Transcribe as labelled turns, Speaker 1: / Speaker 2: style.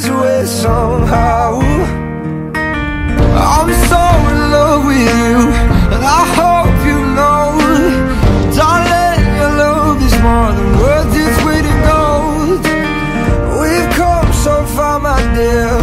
Speaker 1: this way somehow. I'm so in love with you And I hope you know. Darling, your love is more than worth its weight in gold We've come so far, my dear.